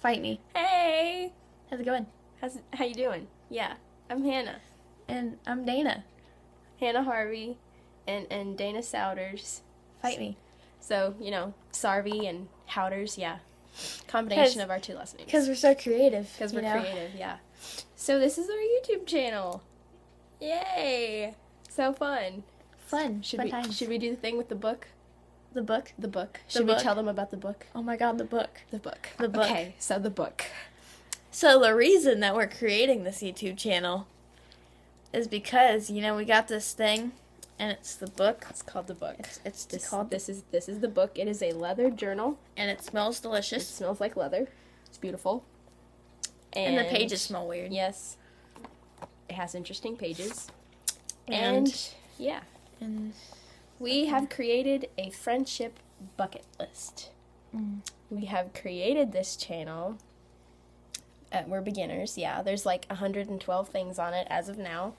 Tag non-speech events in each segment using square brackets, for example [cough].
Fight me. Hey, How's it going? how's how you doing? Yeah, I'm Hannah, And I'm Dana. Hannah Harvey, and and Dana Souders. Fight me. So you know Sarvi and Howders, yeah, combination of our two last names. Because we're so creative. because we're know? creative, yeah. So this is our YouTube channel. Yay! So fun. Fun. Should Fun we should we do the thing with the book? The book. The book. The Should book? we tell them about the book? Oh my god, the book. The book. The book. Okay, so the book. So the reason that we're creating this YouTube channel is because, you know, we got this thing and it's the book. It's called the book. It's it's This, called this is this is the book. It is a leather journal. and it smells It delicious. smells like leather. It's beautiful. And, the pages smell weird. Yes. It has interesting pages. And- And, yeah, And we have created a friendship bucket list. Mm. We have created this channel. Uh, we're beginners, yeah. There's like 112 things on it as of now.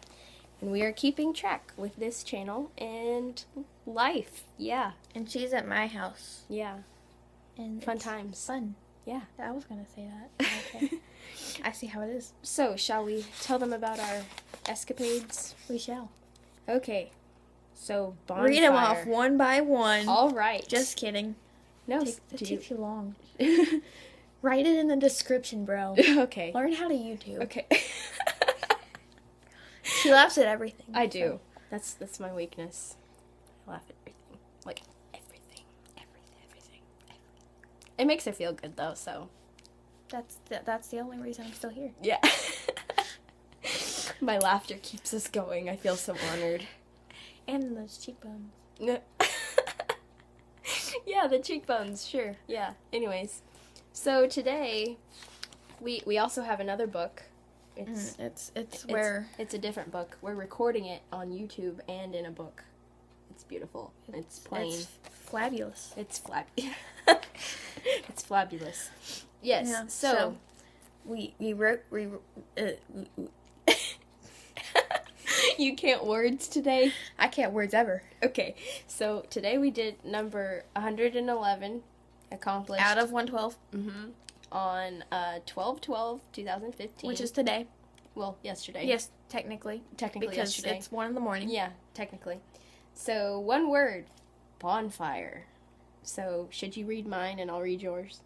And we are keeping track with this channel and life. Yeah, and she's at my house. yeah. And Fun times. Fun. Yeah. I was gonna say that. [laughs] Okay. I see how it is. So, shall we tell them about our escapades? We shall. Okay. So, bonfire. Read them off one by one. All right. Just kidding. no. Take, it takes too long. [laughs] Write it in the description, bro. [laughs] okay. Learn how to YouTube. Okay. [laughs] She laughs at everything. I do. That's that's my weakness. I laugh at everything. Like everything. Everything. Everything. everything. It makes her feel good though. So That's the, that's the only reason I'm still here. yeah. my laughter keeps us going. I feel so honored. And those cheekbones. [laughs] yeah, the cheekbones. Sure. Yeah. Anyways, so today we we also have another book. It's Mm, it's it's it's, where it's a different book. We're recording it on YouTube and in a book. It's beautiful. It's plain. it's flabulous. It's flab. [laughs] it's flabulous. Yes. Yeah, so, so- We we wrote we uh, [laughs] you can't words today. I can't words ever. Okay. So today we did number 111 accomplished Out of 112, hmm on uh 12/12/2015, which is today. well yesterday. Yes, technically, technically because yesterday. it's one in the morning. Yeah, technically. So one word, bonfire. So should you read mine and I'll read yours?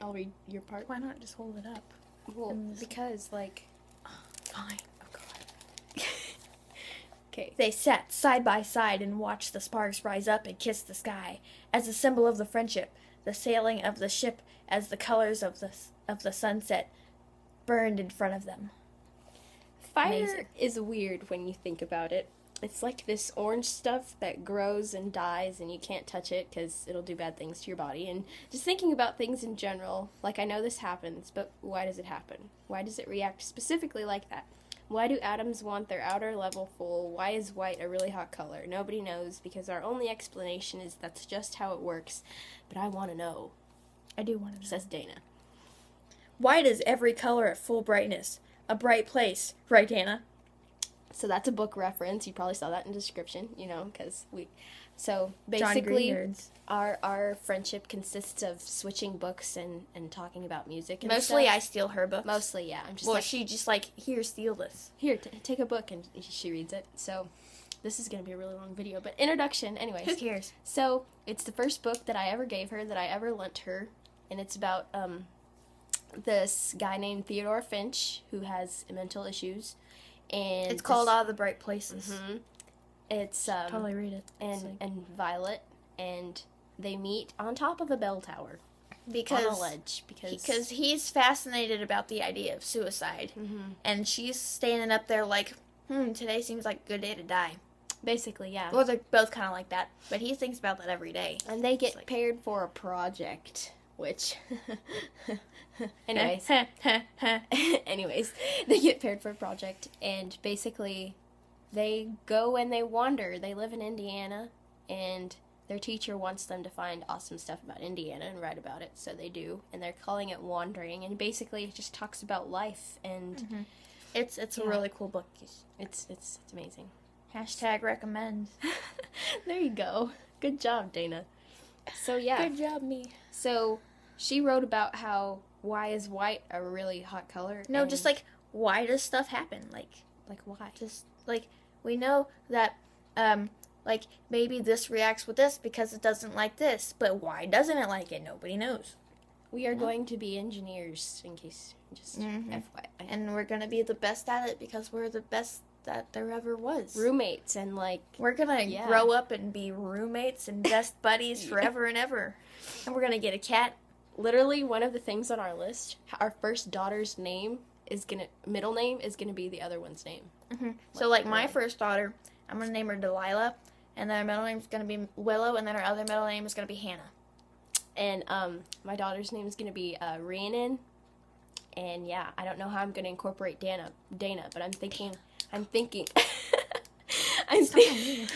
I'll read your part. Why not just hold it up? Well, because like Fine. They sat side by side and watched the sparks rise up and kiss the sky as a symbol of the friendship, the sailing of the ship as the colors of the of the sunset burned in front of them. Fire Amazing. is weird when you think about it. It's like this orange stuff that grows and dies, and you can't touch it because it'll do bad things to your body. And just thinking about things in general, like I know this happens, but why does it happen? Why does it react specifically like that? Why do atoms want their outer level full? Why is white a really hot color? Nobody knows because our only explanation is that's just how it works. But I want to know, I do want to know. says Dana. White is every color at full brightness, a bright place, right, Anna? So that's a book reference. You probably saw that in the description, you know, because we. So basically, our our friendship consists of switching books and and talking about music. And Mostly, stuff. I steal her books. mostly yeah. I'm just well, like she just like here, steal this. here, t- take a book, and she reads it. So this is gonna be a really long video, but introduction, anyways. Who cares? So it's the first book that I ever gave her, that I ever lent her, and it's about um, this guy named Theodore Finch who has mental issues, and It's called this- All the Bright Places. Mhm. It's um, Totally read it. and like- and Violet, and they meet on top of a bell tower on a because ledge because because he's fascinated about the idea of suicide, Mhm. and she's standing up there like, hmm, today seems like a good day to die. basically yeah. Well, they're both kind of like that, but he thinks about that every day. and they get like- paired for a project, which, [laughs] anyways, [laughs] [laughs] anyways, they get paired for a project, and basically, they go and they wander. They live in Indiana, and their teacher wants them to find awesome stuff about Indiana and write about it, so they do. And they're calling it Wandering, and basically, it just talks about life, and mm-hmm. it's it's Yeah. a really cool book. it's it's it's amazing. Hashtag recommend. [laughs] there you go. Good job, Dana. So yeah. Good job, me. So she wrote about how why is white a really hot color? No, just like why does stuff happen? Like like why? just like we know that um like maybe this reacts with this because it doesn't like this, but why doesn't it like it? Nobody knows. We are going to be engineers, in case just Mhm. FYI. And we're gonna be the best at it because we're the best that there ever was. roommates and like We're gonna Yeah. grow up and be roommates and best [laughs] buddies forever and ever. And we're gonna get a cat. literally one of the things on our list. Our first daughter's name is gonna middle name is gonna be the other one's name. So like my first daughter, I'm gonna name her Delilah, and then her middle name's gonna be Willow, and then her other middle name is gonna be Hannah. And um, my daughter's name is gonna be uh, Rhiannon. And yeah, I don't know how I'm gonna incorporate Dana, Dana, but I'm thinking, I'm thinking, [laughs] I'm thinking,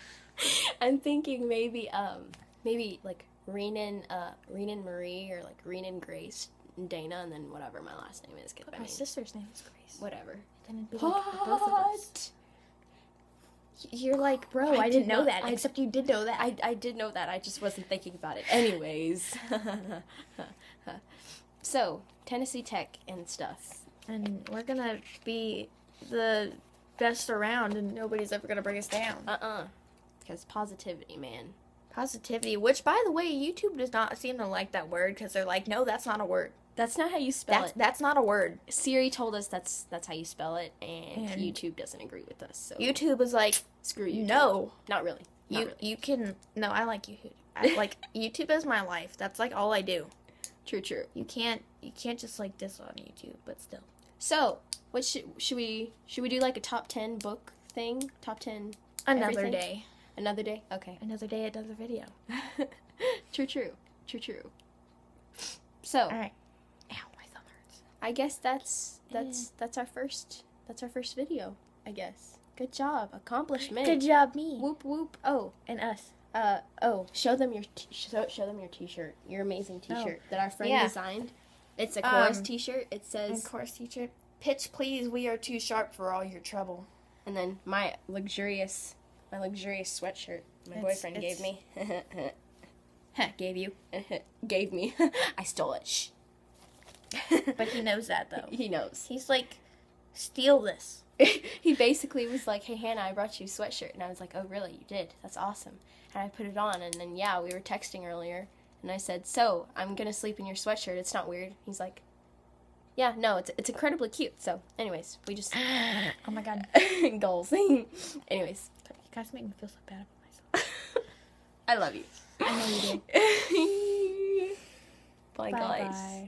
[laughs] I'm thinking maybe, um, maybe like Rhiannon, uh, Rhiannon Marie or like Rhiannon Grace Dana, and then whatever my last name is. I My mean, sister's name is Grace. whatever. Then it'd be like both of us. What? You're like, bro, I I, did didn't know not- that. I- except you did know that. I, I did know that. I just wasn't thinking about it. Anyways. [laughs] so, Tennessee Tech and stuff. and we're gonna be the best around, and nobody's ever gonna bring us down. Uh uh Because positivity, man. Positivity, which by the way, YouTube does not seem to like that word because they're like, no, that's not a word. That's not how you spell That's it. that's not a word. Siri told us that's that's how you spell it, and, And- YouTube doesn't agree with us. So YouTube is like, screw you. no, not really. Not you really. you can no. I like YouTube. I, [laughs] like YouTube is my life. That's like all I do. True, true. You can't you can't just like diss on YouTube, but still. So, what should should we should we do like a top ten book thing? Top ten Another Everything? day, another day. Okay. another day, another video. [laughs] true, true, true, true. So. All right. I guess that's that's that's our first that's our first video. I guess. Good job, accomplishment. Good job, me Whoop whoop. Oh, and us. uh oh, show them your t- show, show them your t-shirt, your amazing t-shirt that our friend Yeah. designed. It's a chorus Um, t-shirt. It says, course, teacher. Pitch, please. We are too sharp for all your trouble. and then my luxurious, my luxurious sweatshirt. My It's- boyfriend it's- [laughs] [laughs] gave me. Gave you, gave me. I stole it. Shh. But he knows that though. [laughs] he knows. He's like, steal this. [laughs] he basically was like, "Hey Hannah, I brought you a sweatshirt," and I was like, "Oh really? You did? That's awesome." And I put it on, and then yeah, we were texting earlier, and I said, "So I'm gonna sleep in your sweatshirt. It's not weird." He's like, "Yeah, no, it's it's incredibly cute." So, anyways, we just [gasps] oh my god, [laughs] goals. anyways, you guys make me feel so bad about myself. I love you. I know you do. Bye, Bye guys. bye.